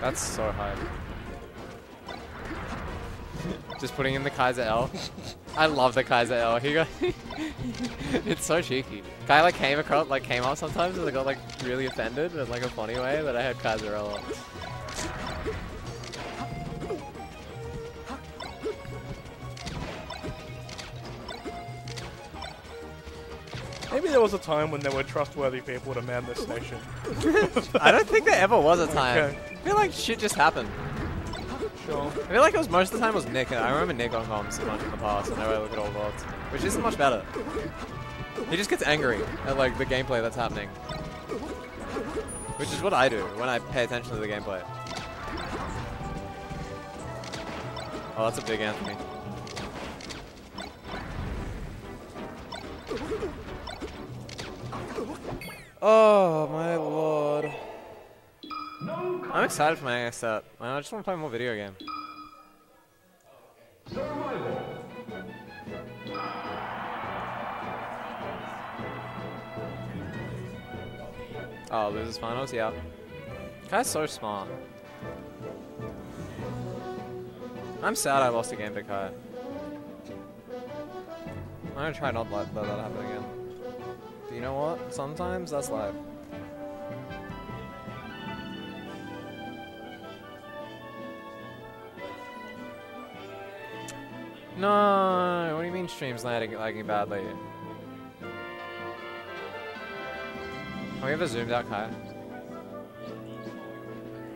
That's so hard. Just putting in the Kaiser L. I love the Kaiser L. He got it's so cheeky. Guy like came across like came up sometimes and I got like really offended in like a funny way that I had Kaiser L. on. Maybe there was a time when there were trustworthy people to man this station. I don't think there ever was a time. Okay. I feel like shit just happened. Sure. I feel like it was most of the time it was Nick. I remember Nick on comms so much in the past, and I look at all VODs, which isn't much better. He just gets angry at like the gameplay that's happening, which is what I do when I pay attention to the gameplay. Oh, that's a big Anthony. Oh my lord. I'm excited for my next set. I just want to play more video game. Oh, losers finals? Yeah. Guy's so smart. I'm sad I lost a game to Kai. I'm gonna try not to let, let that happen again. But you know what? Sometimes that's life. No, what do you mean streams lagging, lagging badly? Have we ever zoomed out Kai?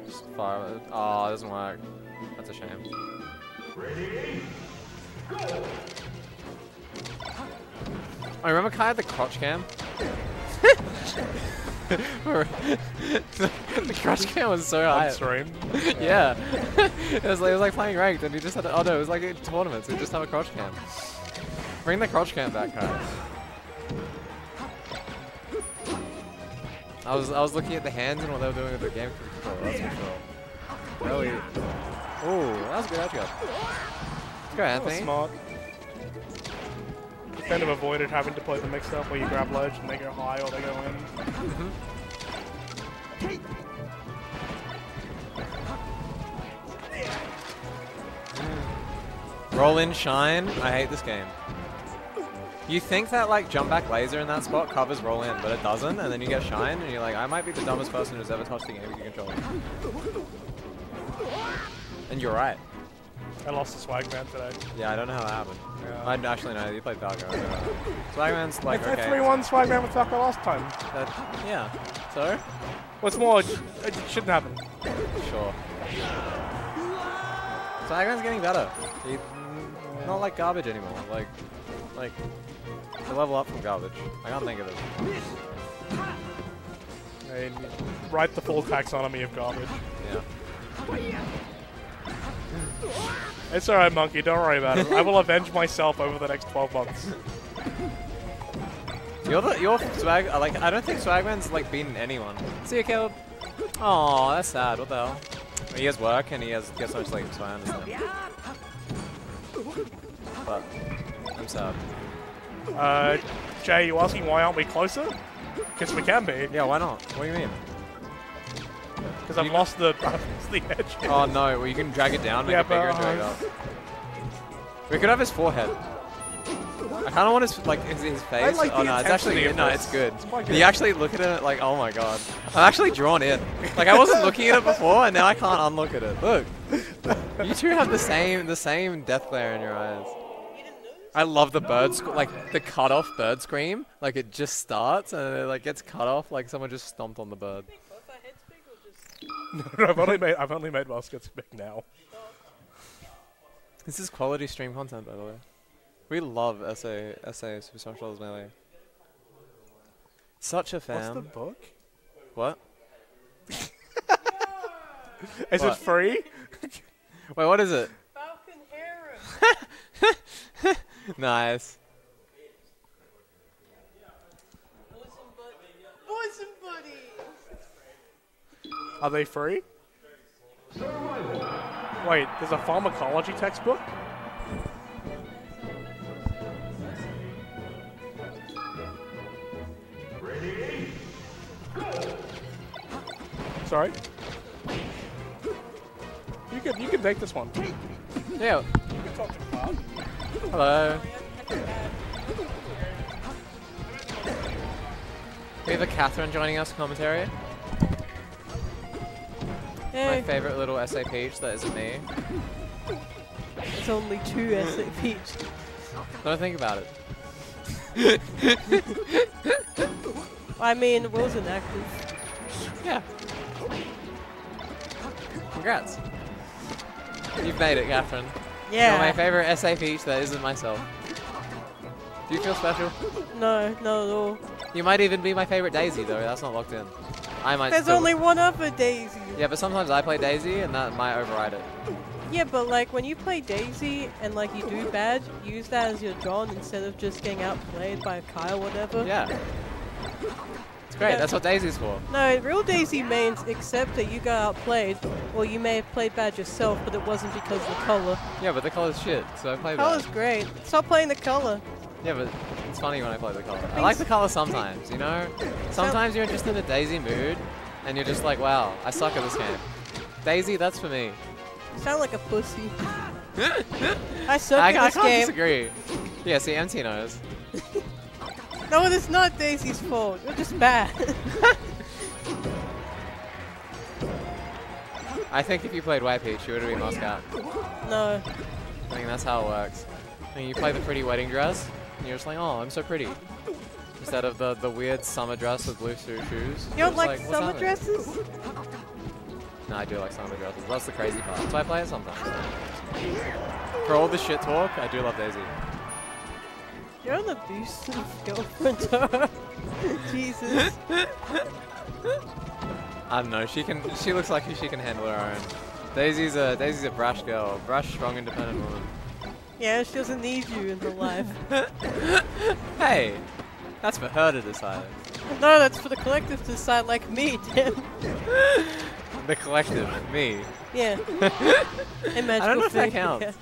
Just far. Oh, it doesn't work. That's a shame. I remember Kai had the crotch cam. the crotch cam was so high. On stream. yeah. it was like it was like playing ranked, and he just had. To, oh no, it was like in tournaments. He just have a crotch cam. Bring the crotch cam back, Kai. I was I was looking at the hands and what they were doing with the game control. That's for sure. Really. Ooh, that was a good guard. Let's go, Anthony. smart. Kind of avoided having to play the mix up where you grab ledge and they go high or they go in. Mm-hmm. Roll in, shine. I hate this game. You think that like jump back laser in that spot covers roll in, but it doesn't, and then you get shine, and you're like, I might be the dumbest person who's ever touched the game with your controller. And you're right. I lost to Swagman today. Yeah, I don't know how that happened. Yeah. I actually know you played Falco. Swagman's like I okay. 3 1 Swagman with Falco last time. That, yeah. So What's more, it it shouldn't happen. sure. Swagman's getting better. He, mm, not like garbage anymore. Like, like to level up from garbage. I can't think of it. I mean, write the full taxonomy of garbage. Yeah. It's alright, Monkey, don't worry about it. I will avenge myself over the next 12 months. You're the you're swag. uh, Like I don't think Swagman's like beaten anyone. See you, Caleb. Oh, that's sad. What the hell? He has work and he has gets so much sleep, so I understand. But I'm sad. Uh, Jay, you asking why aren't we closer? Because we can be. Yeah, why not? What do you mean? Because I've lost the, lost the edge. Oh no, well you can drag it down, make Yeah, it bigger, but, and drag it uh, up. We could have his forehead. I kind of want his like his, his face. like oh no, it's actually intensity no, it's good. It's quite You actually look at it like, oh my god, I'm actually drawn in. Like I wasn't looking at it before, and now I can't unlook at it. Look, you two have the same the same death glare in your eyes. I love the bird sc- like the cut off bird scream. Like it just starts and it like gets cut off like someone just stomped on the bird. No, no, I've only made I've only made baskets big now. This is quality stream content, by the way. We love SA, SA Super Smash Bros. Melee. Such a fan. What's fan. the book? What? Is What? it free? Wait, what is it? Falcon Harem. Nice. Are they free? Wait, there's a pharmacology textbook? Sorry? You can you can take this one. Yeah. Hello. We have a Catherine joining us commentary. My eh. favorite little SA Peach that isn't me. it's only two SA Peach. Don't think about it. I mean, Will's inactive. Yeah. Congrats. You've made it, Catherine. You're my favorite SA Peach that isn't myself. Do you feel special? No, not at all. You might even be my favorite Daisy, though. That's not locked in. I might. There's only one other Daisy. Yeah, but sometimes I play Daisy, and that might override it. Yeah, but like when you play Daisy and like you do bad, use that as your John instead of just getting outplayed by a Kyle, whatever. Yeah. It's great. That's what Daisy's for. No, real Daisy means except that you got outplayed, or you may have played bad yourself, but it wasn't because of the color. Yeah, but the color's shit, so I play Color's that. great. Stop playing the color. Yeah, but it's funny when I play the color. I like the color sometimes, you know? Sometimes you're just in a Daisy mood, and you're just like, wow, I suck at this game. Daisy, that's for me. You sound like a pussy. I suck I, at I this can't game. disagree. Yeah, see, MT knows. No, it's not Daisy's fault. You're just bad. I think if you played White Peach, you would have been Moscow. no. I think that's how it works. I mean, you play the pretty wedding dress, and you're just like, oh, I'm so pretty. Instead of the, the weird summer dress with blue suit shoes. You don't just like summer happening?" dresses? No, I do like summer dresses. That's the crazy part. Why I play it sometimes. For all the shit talk, I do love Daisy. You're an abusive girlfriend. Jesus. I don't know. She can. She looks like she can handle her own. Daisy's a Daisy's a brash girl, brash, strong, independent woman. Yeah, she doesn't need you in her life. Hey, that's for her to decide. No, that's for the collective to decide like me, damn. The collective, me. Yeah. And I don't know if that counts.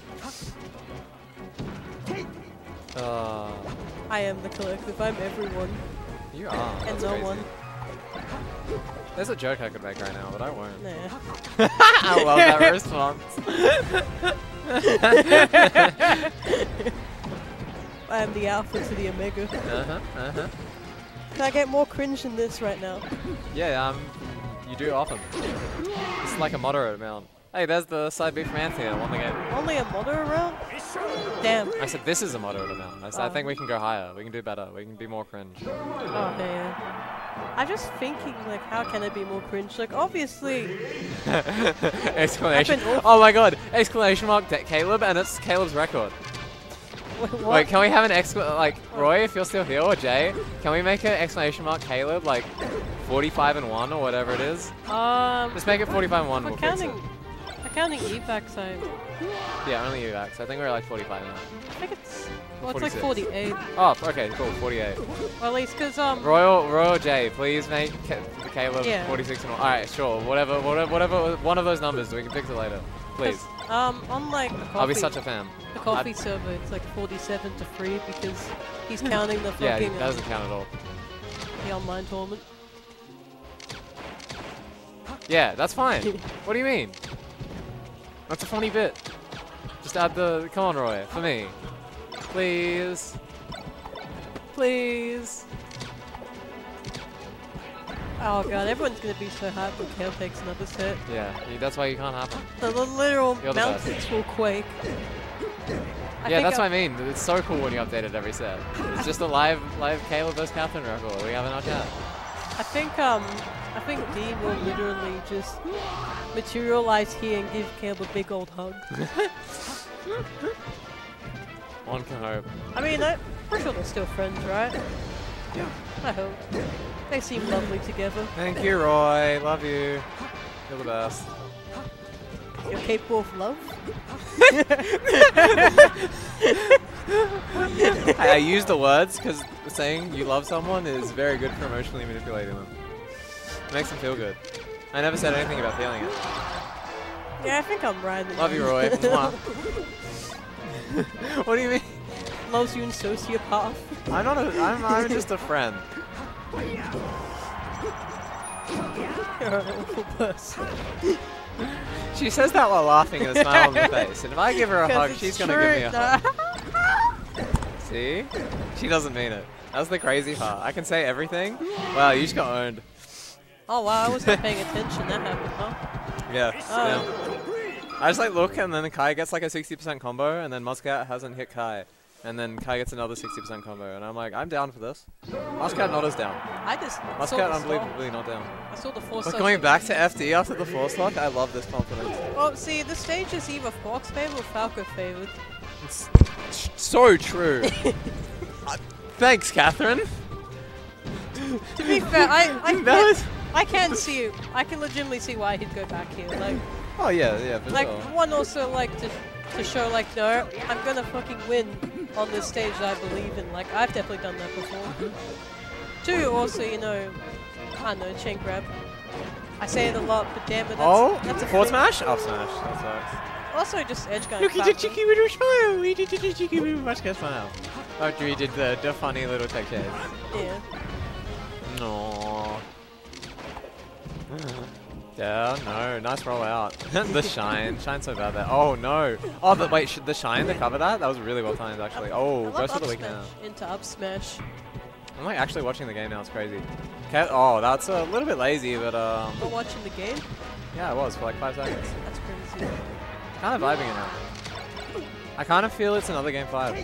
figure. Uh, I am the collective. I'm everyone you are. and That's no crazy. one. There's a joke I could make right now, but I won't. Nah. I love that response. I am the alpha to the omega. Uh huh. Uh huh. Can I get more cringe than this right now? Yeah. Um. You do often. It's like a moderate amount. Hey, there's the side beef from Anthony. that Won the game. Only a moderate around? Damn. I said this is a moderate amount. I, said, I Oh. think we can go higher. We can do better. We can be more cringe. Oh, yeah. I'm just thinking, like, how can it be more cringe? Like, obviously, Exclamation! I've been awful. Oh my god! Exclamation mark! De- Caleb, and it's Caleb's record. wait? Wait, can we have an excla- like Roy, if you're still here, or Jay? Can we make an exclamation mark Caleb like 45 and one or whatever it is? um, Just make it 45 and one. for We'll counting, for counting EVACs, I, Yeah, only Max. I think we're like 45 now. I think it's, well, it's like 48. Oh, okay, cool. 48. Or at least, because, um, Royal, Royal J, please make the Caleb Yeah. 46 and. All right, sure. Whatever, whatever, whatever. One of those numbers. We can fix it later. Please. um, on, like, the coffee, I'll be such a fan. the coffee server, it's like 47 to 3 because he's counting the Yeah, fucking, that uh, doesn't count at all. the online tournament. Yeah, that's fine. what do you mean? That's a funny bit. Just add the. Come on, Roy. For me. Please. Please. Oh god, everyone's gonna be so hyped when Kale takes another set. Yeah, that's why you can't happen. The literal You're the mountains will quake. I yeah, that's I- what I mean. It's so cool when you update it every set. It's just a live, live Caleb vs Captain record. We have our chat. I think um I think Dean will literally just materialize here and give Caleb a big old hug. One can hope. I mean, I'm pretty sure they're still friends, right? Yeah. I hope. They seem lovely together. Thank you, Roy. Love you. You're the best. You're capable of love? I, I use the words because saying you love someone is very good for emotionally manipulating them. It makes them feel good. I never said anything about feeling it. Yeah, I think I'm right. Love you. Roy. What do you mean? Loves you in sociopath. I'm not a. I'm, I'm just a friend. You're an awful person. She says that while laughing and a smile on her face. And if I give her a hug, it's she's gonna give me a hug. See? She doesn't mean it. That's the crazy part. I can say everything. Wow, you just got owned. Oh wow, I wasn't paying attention. That happened, huh? Yeah. Oh. yeah. I just like look and then Kai gets like a 60% combo and then Muscat hasn't hit Kai. And then Kai gets another 60% combo and I'm like, I'm down for this. Muscat not as down. I just Muscat unbelievably not down. I saw the force. But going back to FD after the force lock, I love this confidence. Well, see, the stage is either Fox favored or Falco favored. It's so true. Uh, Thanks, Catherine. To be fair, I I That was- I can see I can legitimately see why he'd go back here. Like Oh yeah, yeah, for like sure. one also like to to show like no, I'm gonna fucking win on this stage that I believe in. Like I've definitely done that before. Two, also you know, I don't know chain grab. I say it a lot, but damn it, that's, Oh, that's a forward smash? Up smash. That sucks. Also just edge guard. Look, he did cheeky little smile. He did the cheeky little smile. After he did the, the funny little tech chase. Yeah. No. Yeah, no, nice roll out. the shine, shine so bad there. Oh no. Oh, but wait, should the shine to cover that? That was really well timed actually. I Oh, goes for the weak now. into up smash. I'm like actually watching the game now. It's crazy. Cat. Oh, that's a little bit lazy, but um, Not watching the game. yeah, it was for like five seconds. That's crazy. Kind of vibing it now. I kind of feel it's another game five.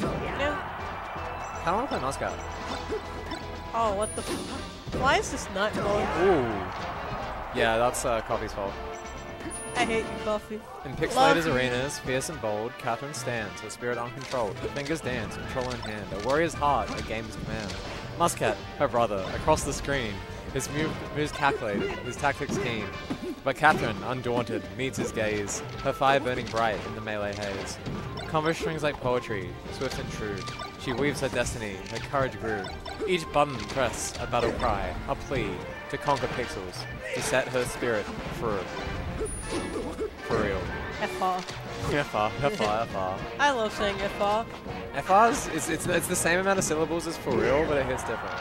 Yeah. Kind of want to play Muscat. Oh, what the? Why is this not going? Ooh. Yeah, that's uh, Coffee's fault. I hate you, Buffy. In you. arenas, fierce and bold, Catherine stands, her spirit uncontrolled, her fingers dance, control in hand, a warrior's heart, a game's command. Muscat, her brother, across the screen, his move, moves calculated, his tactics keen. But Catherine, undaunted, meets his gaze, her fire burning bright in the melee haze. Combo strings like poetry, swift and true. She weaves her destiny, her courage grew. Each button press a battle cry, a plea to conquer pixels, to set her spirit free. For real. FR. FR, FR, FR. I love saying FR. FR's, it's, it's, it's the same amount of syllables as for real, but it hits different.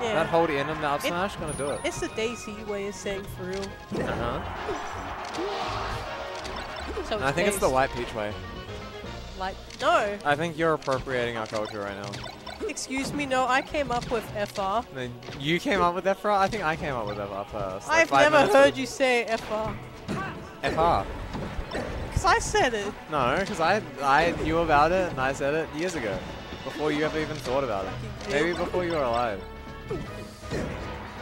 Yeah. That hold in on the up It- smash, gonna do it. it's the Daisy way of saying for real. Uh-huh. So I think it's the white peach way. Like, no. I think you're appropriating our culture right now. Excuse me, no. I came up with FR. Then you came up with FR? I think I came up with FR first. like I've never heard you say FR. FR. Cause I said it. No, because I, I knew about it and I said it years ago. Before you ever even thought about it. Maybe before you were alive.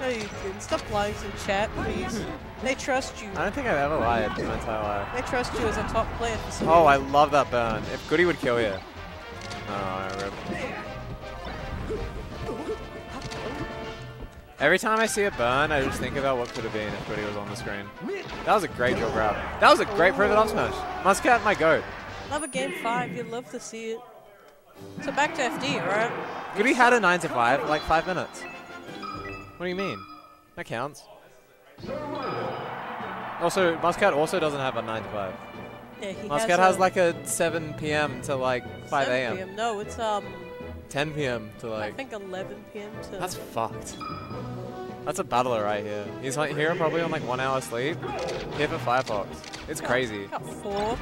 No, you didn't. Stop lying to chat, please. They trust you. I don't think I've ever lied in my entire life. They trust you as a top player for some Oh, I love that burn. If Goody would kill you. Oh. Every time I see a burn, I just think about what could have been if Goody was on the screen. That was a great draw grab. That was a great pivot up smash. Muscat, my goat. Love a game five. You'd love to see it. So back to FD, right? Goody had a 9 to 5, like 5 minutes. What do you mean? That counts. Also, Muscat also doesn't have a 9 to 5. Yeah, Muscat has, has like a 7 p.m. to like 5 7 a.m. PM. No, it's um, 10 p.m. to like. I think 11 p.m. to. That's fucked. That's a battler right here. He's like here probably on like one hour sleep. Here for Firefox. It's crazy. Got four.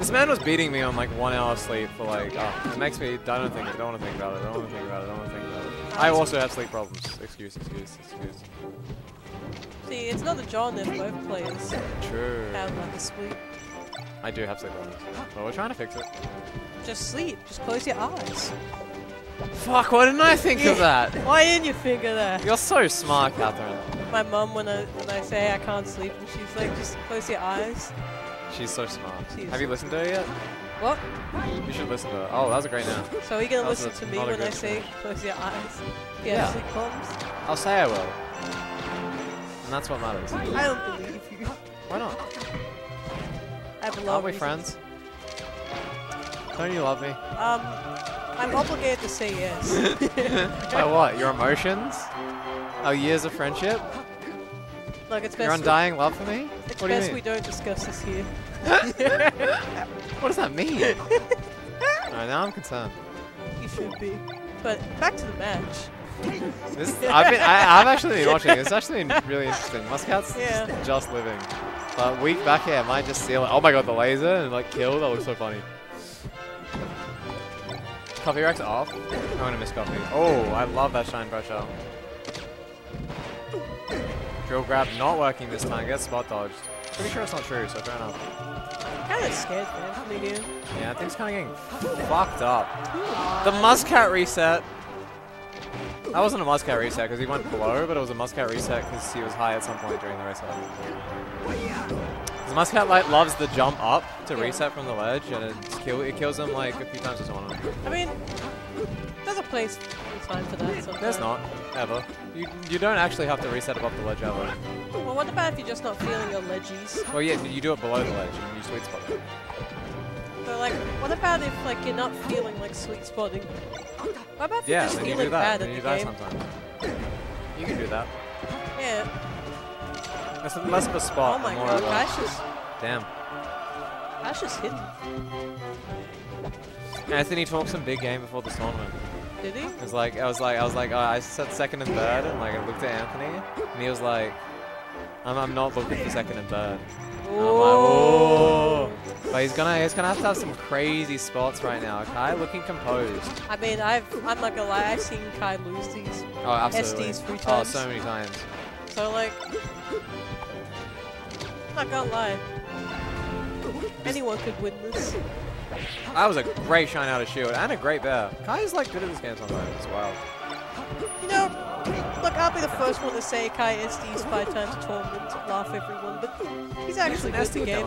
This man was beating me on like one hour sleep for like, oh, it makes me, I don't think, I don't want to think about it, I don't want to think about it, I don't want to think about it. I also have sleep problems. Excuse, excuse, excuse. See, it's not a genre both players True. have like a sleep. I do have sleep problems. But we're trying to fix it. Just sleep. Just close your eyes. Fuck, why didn't I think of that? Why didn't you figure that? You're so smart, Catherine. My mum, when I when I say I can't sleep, and she's like, just close your eyes. She's so smart. She is Have you listened to her yet? What? You should listen to her. Oh, that was a great now. So are you gonna listen to me when I say close your eyes? Yeah. sleep problems? I'll say I will. And that's what matters. I don't believe you. Why not? I have a lot Aren't of we reasons. friends? Don't you love me? Um, I'm obligated to say yes. By what? Your emotions? Our years of friendship? Look, it's Your best. undying love for me? it's what do best mean? we don't discuss this here. What does that mean? Alright, now I'm concerned. You should be. But back to the match. This, I've, been, I, I've actually been watching. It's actually been really interesting. Muscat's Yeah. just living. But weak back air might just seal it. Oh my god, the laser and like kill. That looks so funny. Coffee rack's off. I'm gonna miss coffee. Oh, I love that shine pressure. Drill grab not working this time. Get spot dodged. Pretty sure it's not true, so fair enough. Kind of scared, man, the game. Yeah, things kind of getting fucked up. The Muscat reset. That wasn't a Muscat reset because he went below, but it was a Muscat reset because he was high at some point during the reset. The Muscat Light loves the jump up to reset from the ledge, and it, kill, it kills him like a few times a tournament. I mean, there's a place time for that sometimes. There's not, ever. You, you don't actually have to reset above the ledge ever. Well, what about if you're just not feeling your ledgies? Well, yeah, you do it below the ledge and you sweet spot it. But like, what about if like you're not feeling like sweet spotting? What about if Yeah, you're just you feeling that. bad Then at you the game? sometimes. You can do that. Yeah. That's less of a Oh my more god, Cash just, Damn. Cash just hidden. Anthony talked some big game before the tournament. Did he? It was like I was like I was like oh, I said second and third, and like I looked at Anthony, and he was like, I'm, I'm not looking for second and third. And I'm like, oh. But he's gonna he's gonna have to have some crazy spots right now. Kai looking composed. I mean, I've, I'm not gonna lie, I've seen Kai lose these. Oh, absolutely. SDs three oh, times. Oh, so many times. So like, I'm not gonna lie. Anyone could win this. That was a great shine out of shield and a great bear. Kai's like good at this game sometimes. It's wild. You know, look, I'll be the first one to say Kai SD's five times a tournament, laugh everyone, but he's actually good at the SD game.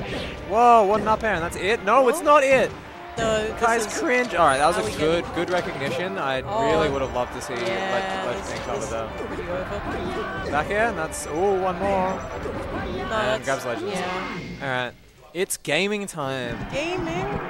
Yeah. Whoa, what an up air, and that's it? No, it's not it. No, Kai's cringe. All right, that was a good it. good recognition. I Oh, really would have loved to see Yeah, let, let this, things cover this there. pretty. Back air, and that's oh one more. No, And that's, grabs legends. Yeah. All right, it's gaming time. Gaming.